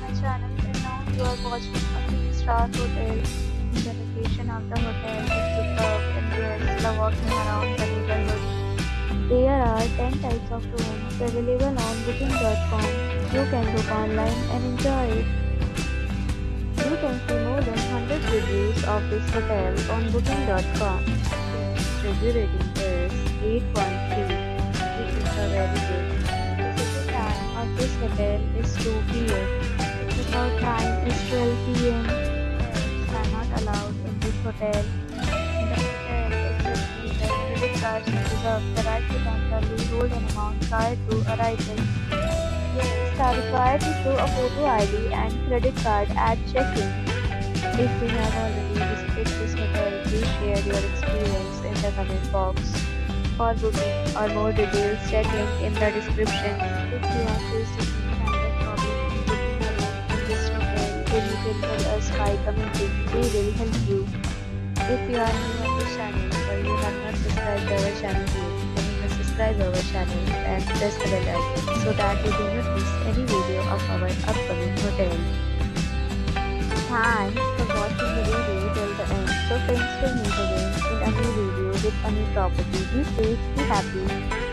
my channel and now you are watching a 3-star hotel. The location of the hotel is superb and guests love walking around the neighborhood. There are 10 types of rooms available on booking.com. You can book online and enjoy it. You can see more than 100 reviews of this hotel on booking.com. Guest review rating is 8.3 which is a very good. The time of this hotel is 2 p.m. hotel. The hotel accepts major credit cards and reserves the right to temporarily hold an amount prior to arrival. Guests are required to show a photo ID and credit card at check-in. If you have already visited this hotel, please share your experience in the comment box. For booking or more details, check link in the description. If you are facing any kind of problem in booking a room in this hotel, then you can tell us by commenting. We will help you. If you are new on this channel or you have not subscribed our channel yet, then you must subscribe our channel and press the bell icon so that you do not miss any video of our upcoming hotel. Thanks for watching the video till the end. So friends will meet again in a new video with a new property. Be safe, be happy.